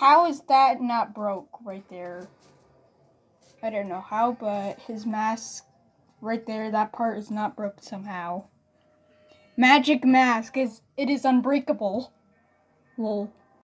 How is that not broke right there? I don't know how, but his mask right there, that part is not broke somehow. Magic mask is it is unbreakable. Lol.